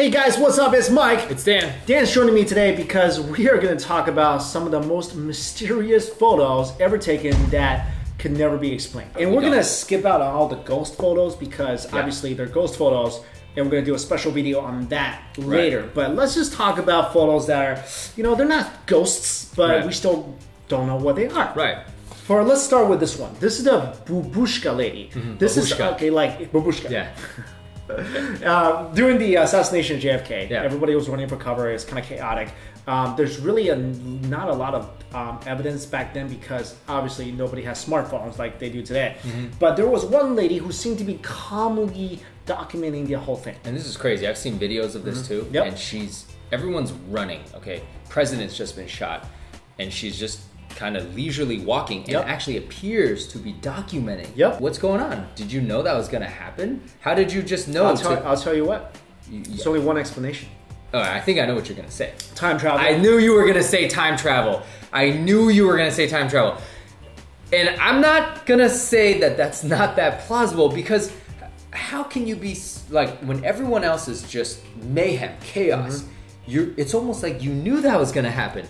Hey guys, what's up? It's Mike. It's Dan. Dan's joining me today because we are going to talk about some of the most mysterious photos ever taken that could never be explained. And we we're going to skip out on all the ghost photos because obviously they're ghost photos and we're going to do a special video on that later. But let's just talk about photos that are, you know, they're not ghosts, but Right. we still don't know what they are. Right. For let's start with this one. This is the Bubushka lady. This is Mm-hmm. Babushka. okay, like Babushka. Yeah. Uh, during the assassination of JFK, Yeah. everybody was running for cover. It's kind of chaotic. Um, there's really a, not a lot of um, evidence back then because obviously nobody has smartphones like they do today. Mm-hmm. But there was one lady who seemed to be calmly documenting the whole thing. And this is crazy. I've seen videos of this too. Mm-hmm. Yep. And she's everyone's running. Okay. President's just been shot, and she's just kind of leisurely walking, and Yep. actually appears to be documenting. Yep. What's going on? Did you know that was gonna happen? How did you just know? I'll, to, tell, I'll tell you what. You- There's only one explanation: oh, I think I know what you're gonna say. time travel. I knew you were gonna say time travel. I knew you were gonna say time travel. And I'm not gonna say that that's not that plausible because how can you be like when everyone else is just mayhem, chaos? Mm-hmm. You're. It's almost like you knew that was gonna happen.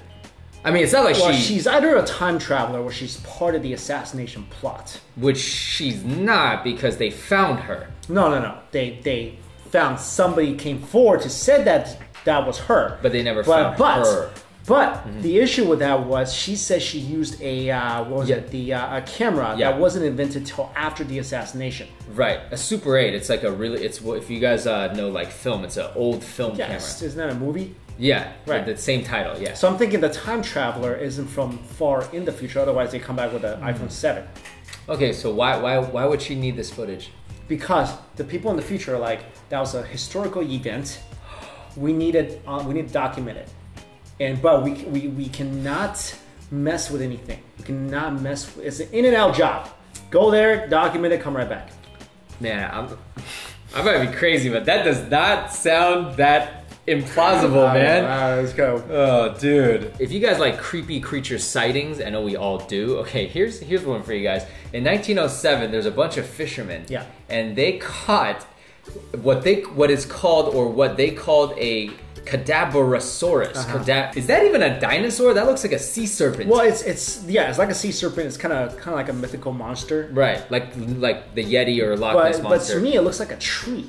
I mean, it's not like well, she, she's either a time traveler or she's part of the assassination plot. which she's not because they found her. No, no, no. They they found somebody came forward to said that that was her. But they never but, found but, her. But the issue with that was she said she used a uh, what was Yeah. it the uh, a camera Yeah. that wasn't invented till after the assassination. Right, a Super 8. It's like a really. It's what- if you guys uh, know like film. It's an old film Yes, camera. isn't that a movie? Yeah, Right. The same title. Yeah. So I'm thinking the time traveler isn't from far in the future. Otherwise, they come back with an Mm. iPhone seven. Okay, so why why why would she need this footage? because the people in the future are like that was a historical event we needed uh, we need to document it and but we, we we cannot mess with anything we cannot mess with, it's an in and out job go there document it come right back Man, I'm I might be crazy, but that does not sound that implausible, man. Uh, let's go Oh, dude. If you guys like creepy creature sightings, I know we all do. Okay, here's here's one for you guys. In 1907, there's a bunch of fishermen. Yeah. And they caught what they what is called or what they called a cadaverosaurus. Uh-huh. Cada- is that even a dinosaur? That looks like a sea serpent. well it's it's yeah it's like a sea serpent it's kind of kind of like a mythical monster Right, like like the Yeti or a Loch Ness but but to me it looks like a tree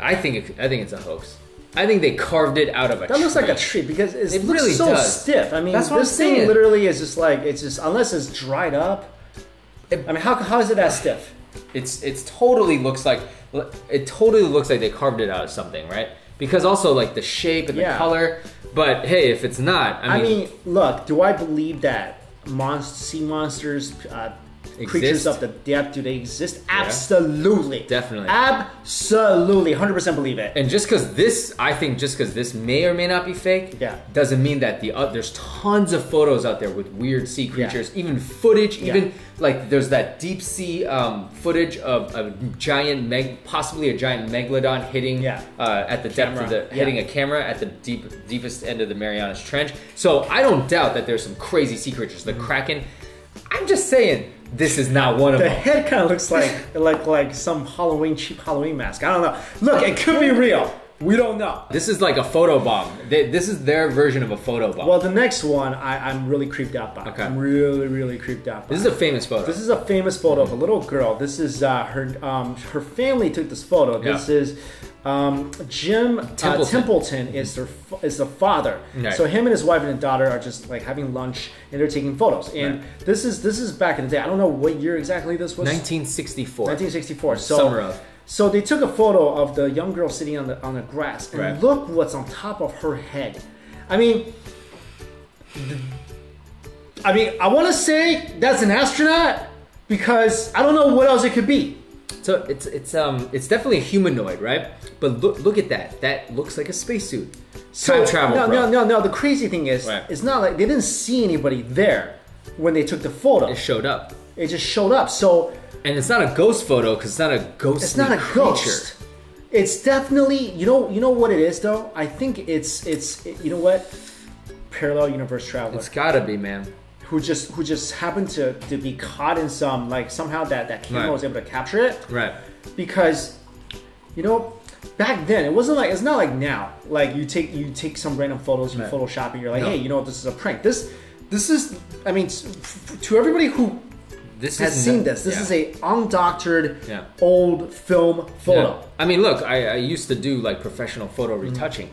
I think it, I think it's a hoax. I think they carved it out of a That looks like a tree. because it's, It it looks really so does. stiff. I mean, That's what this I'm thing literally is just like it's just unless it's dried up. I mean, how, how is it that stiff? It's it's totally looks like it totally looks like they carved it out of something, right? Because also like the shape and Yeah. the color. But hey, if it's not, I I mean, mean, look, do I believe that monst- sea monsters, uh, creatures of the depth, do they exist? Absolutely, Definitely. absolutely, hundred percent believe it. and just because this, I think, just because this may or may not be fake, Yeah. doesn't mean that the uh, there's tons of photos out there with weird sea Yeah. creatures, even footage, Yeah. even like there's that deep sea um, footage of a giant, meg- possibly a giant megalodon hitting Yeah. uh, at the depth of the hitting Yeah. a camera at the deep deepest end of the Marianas Trench. So I don't doubt that there's some crazy sea creatures. The Mm-hmm. Kraken. I'm just saying this is not one of The them. head kind of looks like like like some Halloween cheap Halloween mask. I don't know. Look, it could be real. We don't know. This is like a photo bomb. They, this is their version of a photo bomb. Well, the next one I, I'm really creeped out by. Okay. I'm really, really creeped out by. this is a famous photo. This is a famous photo of a little girl. This is uh, her. Um, her family took this photo. This Yeah. is um, Jim uh, Templeton. Templeton. is their is the father. So him and his wife and daughter are just like having lunch and they're taking photos. And Right. this is this is back in the day. I don't know what year exactly this was. 1964. 1964. So Summer of. So they took a photo of the young girl sitting on the on the grass, and Right. look what's on top of her head. I mean, I mean, I want to say that's an astronaut because I don't know what else it could be. So it's it's um it's definitely a humanoid, right? But look look at that. That looks like a spacesuit. So, Time travel, No, bro. no, no, no. The crazy thing is, Right. it's not like they didn't see anybody there when they took the photo. It showed up, It just showed up. So and it's not a ghost photo because it's not a ghost. it's not a ghost. It's definitely you know you know what it is though. I think it's it's you know what parallel universe traveler It's gotta be, man. who just who just happened to to be caught in some like somehow that that camera Right. was able to capture it Right. because you know back then it wasn't like it's not like now. Like you take you take some random photos, you Right. Photoshop it, you're like, No. hey, you know what? This is a prank. This this is I mean to everybody who This has seen this, this yeah. is a undoctored Yeah. old film photo. Yeah. I mean, look, I, I used to do like professional photo Mm-hmm. retouching.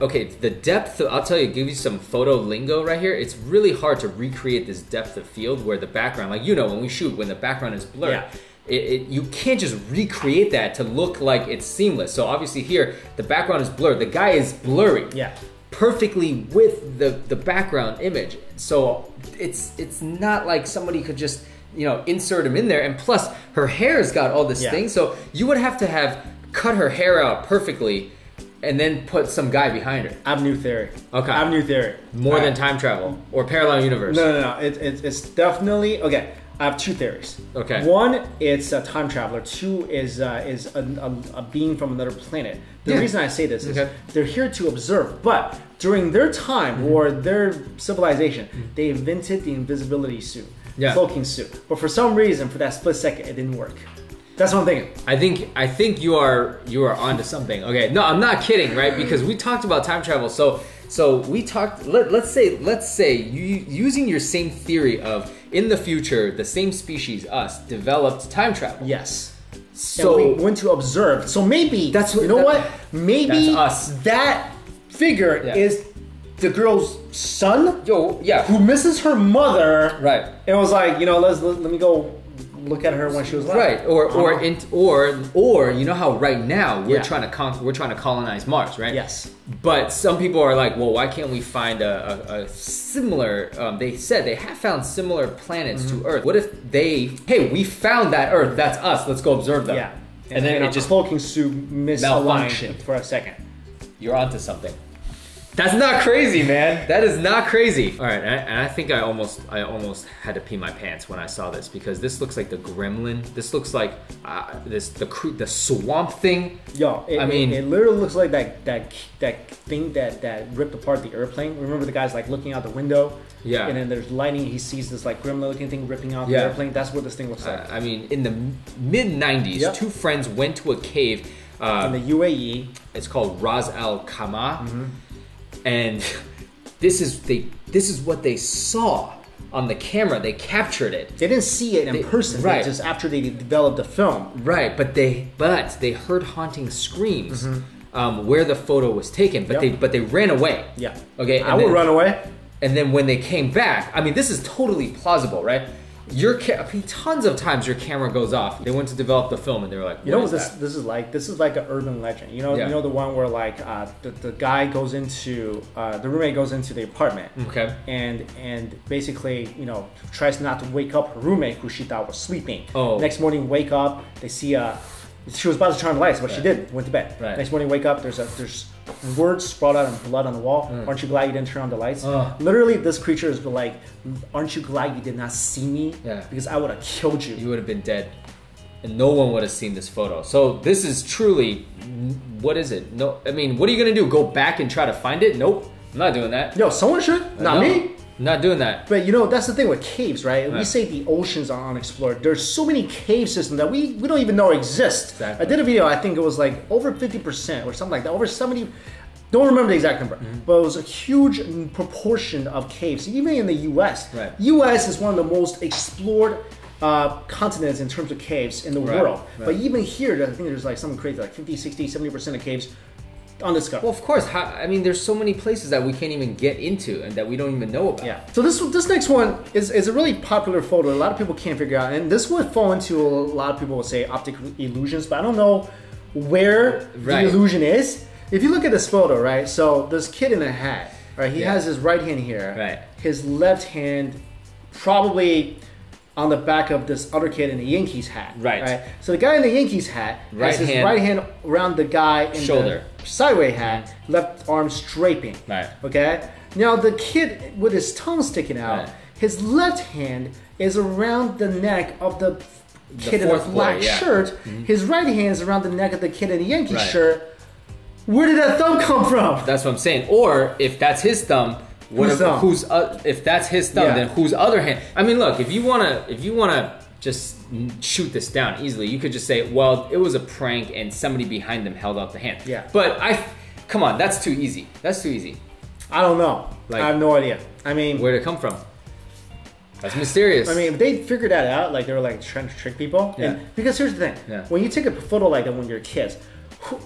Okay, the depth, I'll tell you, give you some photo lingo right here. It's really hard to recreate this depth of field where the background, like you know, when we shoot, when the background is blurred, it, it, you can't just recreate that to look like it's seamless. So obviously here, the background is blurred. The guy is blurry. Yeah. Perfectly with the, the background image. So it's it's not like somebody could just you know insert him in there. And plus, her hair's got all this Yeah. thing. So you would have to have cut her hair out perfectly, and then put some guy behind her. I have new theory. Okay. I have new theory. More than time travel or parallel universe. No, no, no. It, it, it's definitely okay. I have two theories. Okay. One, it's a time traveler. Two is uh, is a, a, a being from another planet. The Yeah. reason I say this is Okay. they're here to observe, but during their time Mm-hmm. or their civilization, they invented the invisibility suit, Yeah. cloaking suit. But for some reason, for that split second, it didn't work. That's what I'm thinking. I think I think you are you are onto something. Okay, no, I'm not kidding, right? Mm. Because we talked about time travel. So so we talked. Let, let's say let's say you using your same theory of in the future the same species us developed time travel. Yes. So and we went to observe. So maybe That's what- you know. that- what? Maybe us. that figure Yeah. is the girl's son yo yeah who misses her mother. right. It was like, you know, let's let, let me go look at her when she was alive. Right, or or Uh-huh. in, or or you know how right now we're Yeah. trying to con- we're trying to colonize Mars, right? Yes. But some people are like, well, why can't we find a, a, a similar? Um, they said they have found similar planets Mm-hmm. to Earth. What if they? Hey, we found that Earth. That's us. Let's go observe them. Yeah. And, then a it just cloaking suit misaligned Malfunction. for a second. you're onto something. That's not crazy, man. That is not crazy. All right, and I, I think I almost, I almost had to pee my pants when I saw this because this looks like the Gremlin. This looks like uh, this the the swamp thing. Yo, it, I mean- it, it literally looks like that that that thing that that ripped apart the airplane. Remember the guy's like looking out the window? Yeah. And then there's lightning. He sees this like gremlin looking thing ripping out the airplane. That's what this thing looks like. Uh, I mean, in the mid '90s, Yep. two friends went to a cave. Uh, In the UAE, It's called Ras Al Khaimah, Mm-hmm. And this is they this is what they saw on the camera. They captured it. they didn't see it in They- person. right. Just after they developed the film. Right, but they but they heard haunting screams um, where the photo was taken, but Yep. they but they ran away. Yeah. Okay. I would then- run away. And then when they came back, I mean, this is totally plausible, right? Your ca- I mean, tons of times your camera goes off. They went to develop the film, and they were like, You know "What what is this that?" this is like? This is like an urban legend. You know, Yeah. you know the one where like uh, the, the guy goes into uh, the roommate goes into the apartment. Okay. And and basically, you know, tries not to wake up her roommate who she thought was sleeping. Oh. Next morning, wake up, they see a. She was about to turn on the lights, but she didn't. Went to bed. Right. Next morning, wake up. There's a there's words sprawled out in blood on the wall. Aren't you glad you didn't turn on the lights? Mm. Ugh. Literally, this creature is like, aren't you glad you did not see me? Yeah. Because I would have killed you. you would have been dead and no one would have seen this photo so this is truly what is it no i mean what are you gonna do go back and try to find it nope i'm not doing that Yo, someone should. Not me. Not doing that But you know, that's the thing with caves, right? We say the oceans are unexplored. There's so many cave systems that we, we don't even know exist. Exactly. I did a video, I think it was like over 50% or something like that, over 70, don't remember the exact number, Mm-hmm. but it was a huge proportion of caves, even in the US. Right. US is one of the most explored uh, continents in terms of caves in the Right, world. right. But even here, I think there's like something crazy, like 50, 60, 70% of caves undiscovered. well of course how, i mean there's so many places that we can't even get into and that we don't even know about Yeah. So this this next one is, is a really popular photo. A lot of people can't figure out, and this would fall into a lot of people would say optical illusions, but I don't know where Right. the illusion is. If you look at this photo, right? So this kid in a hat, right? He Yeah. has his right hand here. Right. His left hand probably on the back of this other kid in the Yankees hat. Right. So the guy in the Yankees hat Right has his hand- right hand around the guy in Shoulder. the sideway hat, left arm scraping. Right. Okay. Now the kid with his tongue sticking out, Right. his left hand is around the neck of the kid in the black boy, yeah. Shirt. His right hand is around the neck of the kid in the Yankee Right. shirt. Where did that thumb come from? that's what i'm saying or if that's his thumb what Whose if, thumb? who's uh, if that's his thumb Yeah. then whose other hand i mean look if you want to if you want to just shoot this down easily. You could just say, well, it was a prank and somebody behind them held out the hand. Yeah. But I, come on, that's too easy. That's too easy. I don't know. Like- I have no idea. I mean, Where'd it come from? That's mysterious. I mean, if they figured that out, like they were like trying to trick people. Yeah. And, because here's the thing: Yeah. when you take a photo like that when you're kids, who,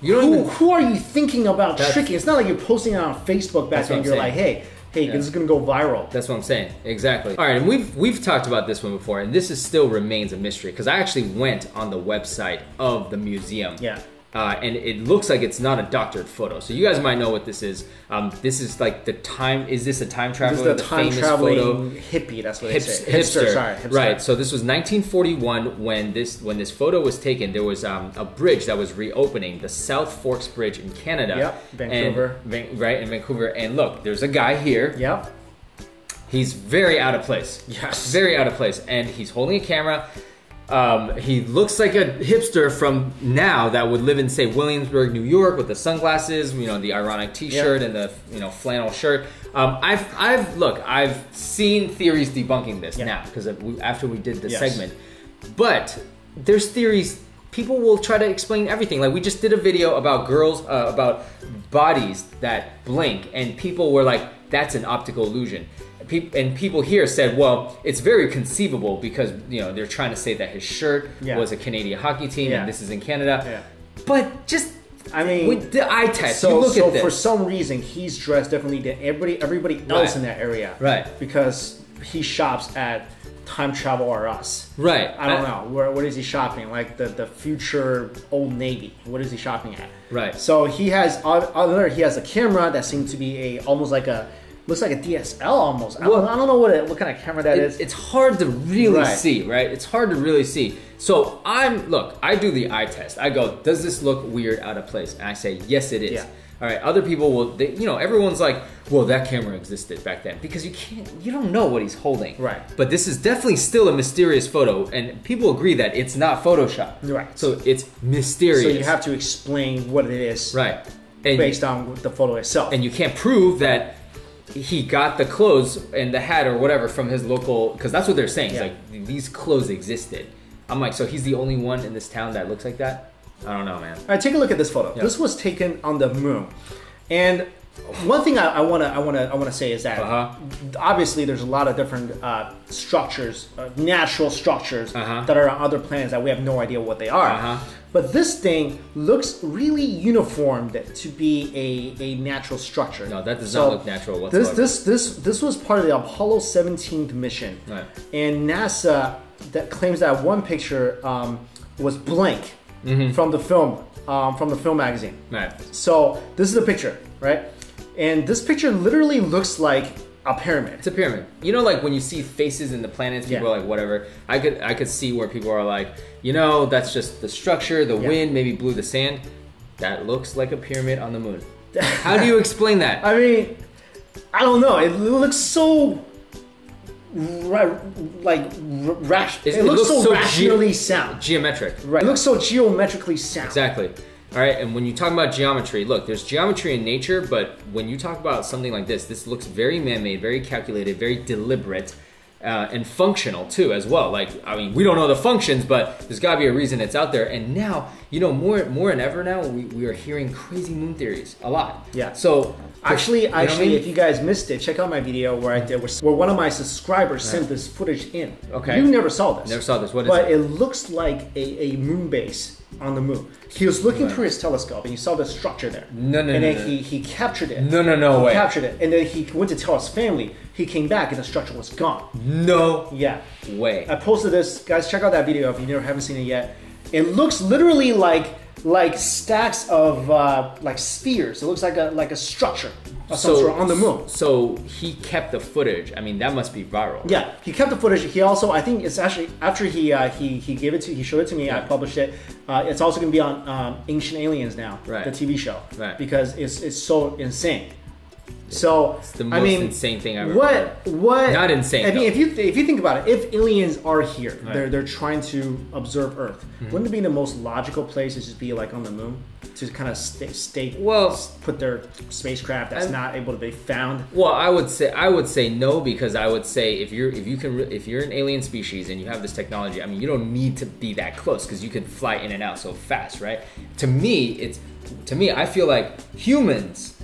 you don't who, even. who are you thinking about tricking? It's not like you're posting it on Facebook back then. You're saying. like, hey, hey, Yeah. this is gonna go viral. That's what I'm saying. Exactly. All right, and we've we've talked about this one before, and this is still remains a mystery because I actually went on the website of the museum. Yeah. Uh, and it looks like it's not a doctored photo. So you guys might know what this is. Um, this is like the time. Is this a time This travel? is the time famous traveling photo? hippie. That's what Hips- they say. hipster. sorry, hipster. Right. So this was 1941 when this when this photo was taken. There was um, a bridge that was reopening, the South Forks Bridge in Canada. Yep, Vancouver. And, right in Vancouver. And look, there's a guy here. Yep. He's very out of place. Yes. Very out of place. And he's holding a camera. Um, he looks like a hipster from now that would live in, say, Williamsburg, New York, with the sunglasses, you know, the ironic T-shirt Yeah. and the you know flannel shirt. Um, I've, I've look, I've seen theories debunking this Yeah. now because after we did the Yes. segment, but there's theories. People will try to explain everything. Like we just did a video about girls, uh, about bodies that blink, and people were like, "That's an optical illusion." Peop- And people here said, "Well, it's very conceivable because you know they're trying to say that his shirt Yeah. was a Canadian hockey team, Yeah. and this is in Canada." Yeah. But just, I mean, with the eye test, So, you look so at this. for some reason, he's dressed differently than everybody everybody else Right. in that area. Right. Because he shops at Time Travel or Us. right? I don't know. Where what is he shopping? Like the the future Old Navy. What is he shopping at? Right. So he has other he has a camera that seems to be a almost like a looks like a DSL almost. I, Well- don't, I don't know what it, what kind of camera that it- is. it's hard to really Right. see, right? It's hard to really see. So I'm look, I do the eye test. I go, does this look weird, out of place? And I say, yes, it is. Yeah. All right. Other people will, they, you know, everyone's like, well, that camera existed back then because you can't, you don't know what he's holding. Right. But this is definitely still a mysterious photo, and people agree that it's not Photoshop. Right. So it's mysterious. so you have to explain what it is right. And, based on the photo itself. and you can't prove that he got the clothes and the hat or whatever from his local because that's what they're saying. Yeah. like these clothes existed. I'm like, so he's the only one in this town that looks like that? I don't know, man. All right, take a look at this photo. Yeah. This was taken on the moon, and one thing I, I wanna I wanna I wanna say is that Uh-huh. obviously there's a lot of different uh, structures, uh, natural structures Uh-huh. that are on other planets that we have no idea what they are. Uh-huh. But this thing looks really uniformed to be a, a natural structure. No, that does So not look natural This whatsoever. this this this was part of the Apollo 17th mission, Right. and NASA that claims that one picture um, was blank Mm-hmm. from the film um, from the film magazine. Right. So this is a picture, right? And this picture literally looks like a pyramid. It's a pyramid. You know, like when you see faces in the planets, people Yeah. are like, whatever. I could I could see where people are like, you know, that's just the structure, the Yeah. wind maybe blew the sand. That looks like a pyramid on the moon. How do you explain that? I mean, I don't know. It looks so like rash. It, It looks, looks so, so ge- rationally sound. Geometric. Right. It looks so geometrically sound. Exactly. All right, and when you talk about geometry, look, there's geometry in nature, but when you talk about something like this, this looks very man-made, very calculated, very deliberate, uh, and functional too, as well. Like, I mean, we don't know the functions, but there's got to be a reason it's out there. And now, you know, more more than ever now, we, we are hearing crazy moon theories a lot. Yeah. So Actually, know I actually, mean? if you guys missed it, check out my video where I did where, one of my subscribers sent this footage in. Okay. You never saw this. Never saw this. What is but it? But it looks like a, a moon base on the moon. He was looking through his telescope and he saw the structure there. No, no, And no, And then no. he he captured it. No, no, no he way. captured it, and then he went to tell his family. He came back and the structure was gone. no Yeah. way. I posted this, guys. Check out that video if you never haven't seen it yet. It looks literally like like stacks of uh, like spheres. It looks like a like a structure of some sort on the moon. So he kept the footage. I mean, that must be viral. Yeah, he kept the footage. He also, I think it's actually after he uh, he he gave it to he showed it to me. I published it. Uh, it's also going to be on um, Ancient Aliens now, Right. the TV show, Right. Because it's it's so insane. So It's the I mean, insane thing I've ever what heard. what Not insane, I mean, though. if you if you think about it, if aliens are here, Right. they're they're trying to observe Earth. Hmm. Wouldn't it be the most logical place to just be like on the moon to kind of stay, stay Well- put their spacecraft that's I'm- not able to be found? Well, I would say I would say no because I would say if you're if you can re- if you're an alien species and you have this technology, I mean you don't need to be that close because you can fly in and out so fast, right? To me, it's to me I feel like humans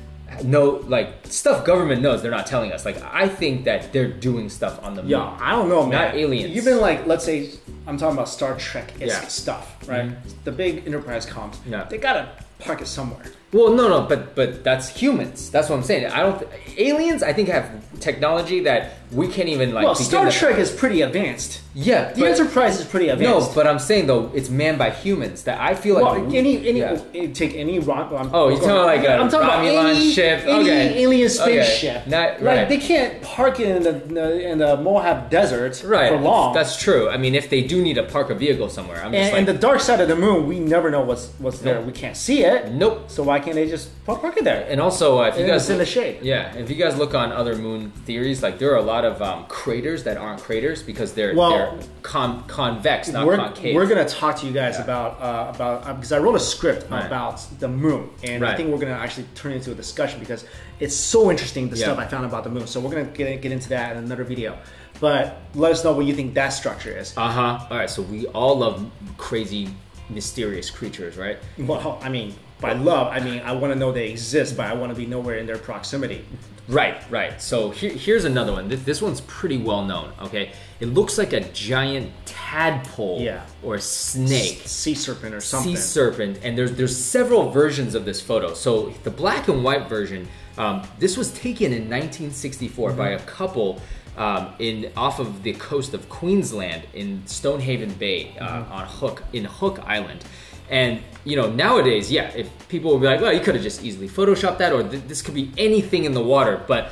know like stuff government knows they're not telling us. Like I think that they're doing stuff on the moon. Yeah, I don't know, man. Not aliens. you've been like, let's say, I'm talking about Star Trek Yeah. stuff, right? Mm-hmm. The big Enterprise comms. Yeah. They gotta park it somewhere. Well, no, no, but but that's humans. That's what I'm saying. I don't. aliens, I think, have technology that we can't even like. well, Star Trek is pretty advanced. Yeah, The but- Enterprise is pretty advanced. No, but I'm saying though, it's manned by humans. That I feel like. well, we- any any yeah. take any Rom- I'm- Oh, you're talking about like a I'm talking about any, ship? any Okay. alien Okay. spaceship. Not- like right. they can't park it in the, in the Moab Desert right for long. That's true. I mean, if they do need to park a vehicle somewhere, I'm just and, like, and the dark side of the moon, we never know what's what's there. We can't see it. nope. So why can't they just park it there? And also, uh, if you And guys it's in the shade. yeah, if you guys look on other moon theories, like there are a lot of um, craters that aren't craters because they're Well, they're con- convex, not we're, concave. we're gonna talk to you guys Yeah. about uh, about uh, because I wrote a script Right. about the moon, and I think we're gonna actually turn it into a discussion because it's so interesting the Yeah. stuff I found about the moon. So we're gonna get, get into that in another video. But let us know what you think that structure is. Uh huh. All right, so we all love crazy, mysterious creatures, right? Well, I mean, by love, I mean I want to know they exist, but I want to be nowhere in their proximity. Right, right. So here, here's another one. This, this one's pretty well known. Okay, it looks like a giant tadpole Yeah. or snake. sea serpent or something. sea serpent, and there's there's several versions of this photo. So the black and white version, um, this was taken in 1964 by a couple um, in off of the coast of Queensland in Stonehaven Bay uh, on Hook in Hook Island. And you know nowadays, yeah, if people would be like, "Well, you could have just easily photoshopped that," or "This could be anything in the water," but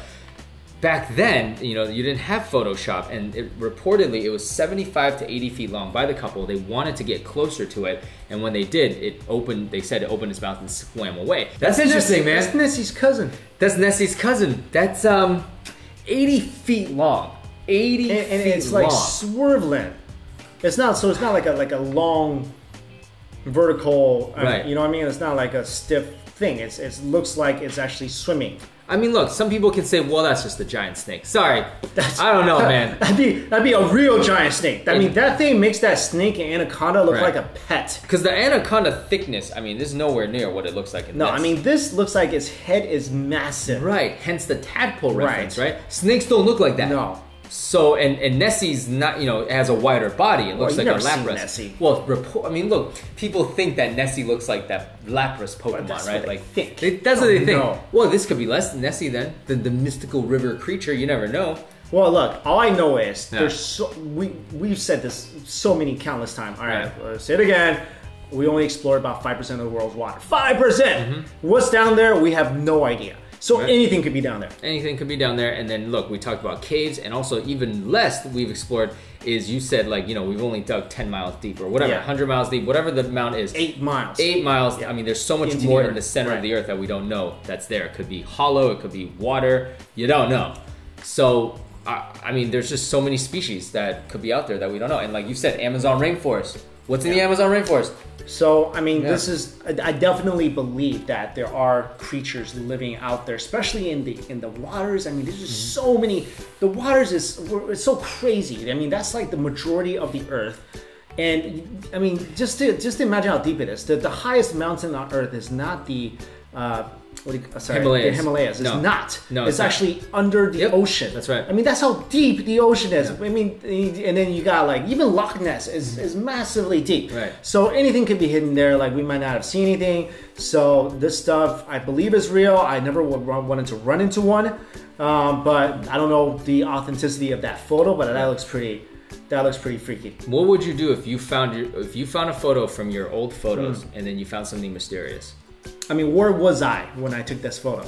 back then, you know, you didn't have Photoshop, and it, reportedly it was 75 to 80 feet long by the couple. They wanted to get closer to it, and when they did, it opened. They said it opened its mouth and swam away. That's, interesting, man. That's Nessie's cousin. That's Nessie's cousin. That's um, 80 feet long. 80 and, and feet it's like long. swerveling. It's not so. It's not like a like a long vertical. uh, Right. you know what I mean? It's not like a stiff thing. It's it looks like it's actually swimming. I mean, look, some people can say, "Well, that's just a giant snake." Sorry, I don't know, man. That'd be that'd be a real giant snake. I mean, It- that thing makes that snake and anaconda look Right. like a pet. Because the anaconda thickness, I mean, this is nowhere near what it looks like in No, this. I mean this looks like its head is massive. Right, hence the tadpole Right. reference, right? Snakes don't look like that. No. So and and Nessie's not, you know, it has a wider body. It looks you've like a Lapras. Nessie. Well, report, I mean, look, people think that Nessie looks like that Lapras Pokemon, right? like think. they- that's what they Oh, think. no. Well, this could be less Nessie then than the mystical river creature. You never know. Well, look, all I know is Yeah. there's so we we've said this so many countless times. All right, Yeah. uh, say it again. We only explored about five percent of the world's water. Five percent. Mm-hmm. What's down there? We have no idea. So Right. anything could be down there. Anything could be down there. And then look, we talked about caves, and also even less that we've explored is you said like you know we've only dug ten miles deep or whatever, Yeah. hundred miles deep, whatever the amount is. Eight miles. eight miles. Yeah. I mean, there's so much Into more the in the center of the earth that we don't know that's there. It could be hollow. It could be water. You don't know. So, I, I mean, there's just so many species that could be out there that we don't know. And like you said, Amazon rainforest. What's in the Amazon rainforest? So I mean, Yeah. this is I definitely believe that there are creatures living out there, especially in the in the waters. I mean, there's just so many. The waters is it's so crazy. I mean, that's like the majority of the Earth. And I mean, just to just to imagine how deep it is. The, the highest mountain on Earth is not the uh, what do you, uh, sorry, Himalayas. The Himalayas. It's No. not. No, it's, it's not. actually under the Yep, ocean. that's right. I mean, that's how deep the ocean is. I mean, and then you got like even Loch Ness is, is massively deep. Right. So anything could be hidden there. Like we might not have seen anything. So this stuff, I believe, is real. I never wanted to run into one, um, but I don't know the authenticity of that photo. But that looks pretty. That looks pretty freaky. What would you do if you found your if you found a photo from your old photos Hmm. and then you found something mysterious? I mean, where was I when I took this photo?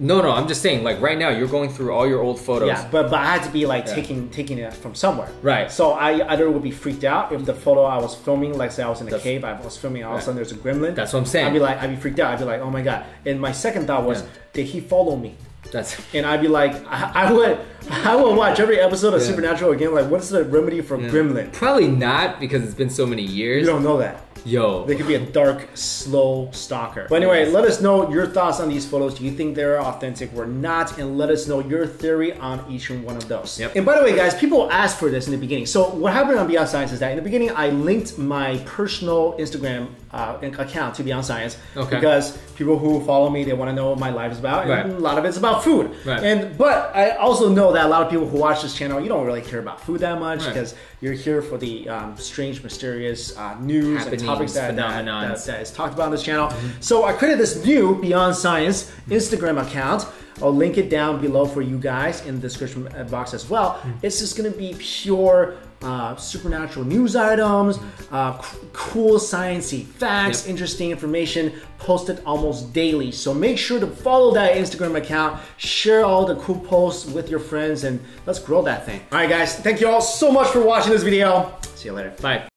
No, no, I'm just saying. Like right now, you're going through all your old photos. Yeah, but but I had to be like Yeah. taking taking it from somewhere. Right. So I either would be freaked out if the photo I was filming, like say I was in a That's- cave, I was filming, all of a sudden there's a gremlin. That's what I'm saying. I'd be like, I'd be freaked out. I'd be like, oh my god. And my second thought was, Yeah. did he follow me? That's and I'd be like, I, I would, I will watch every episode of Yeah. Supernatural again. Like, what's the remedy for Gremlin? probably not because it's been so many years. You don't know that. Yo, They could be a dark, slow stalker. But anyway, let us know your thoughts on these photos. Do you think they're authentic or not? And let us know your theory on each and one of those. Yep. And by the way, guys, people asked for this in the beginning. So what happened on Beyond Science is that in the beginning, I linked my personal Instagram uh, account to Beyond Science Okay. because people who follow me, they want to know what my life is about, and Right. a lot of it's about food. Right. And but I also know that a lot of people who watch this channel, you don't really care about food that much Right. because you're here for the um, strange, mysterious uh, news and topics that, that, that, that is talked about on this channel. So I created this new Beyond Science Instagram account. I'll link it down below for you guys in the description box as well. It's just gonna be pure uh, supernatural news items, uh, c- cool sciencey facts, Yep. interesting information posted almost daily. So make sure to follow that Instagram account, share all the cool posts with your friends, and let's grow that thing. All right, guys, thank you all so much for watching this video. See you later. bye.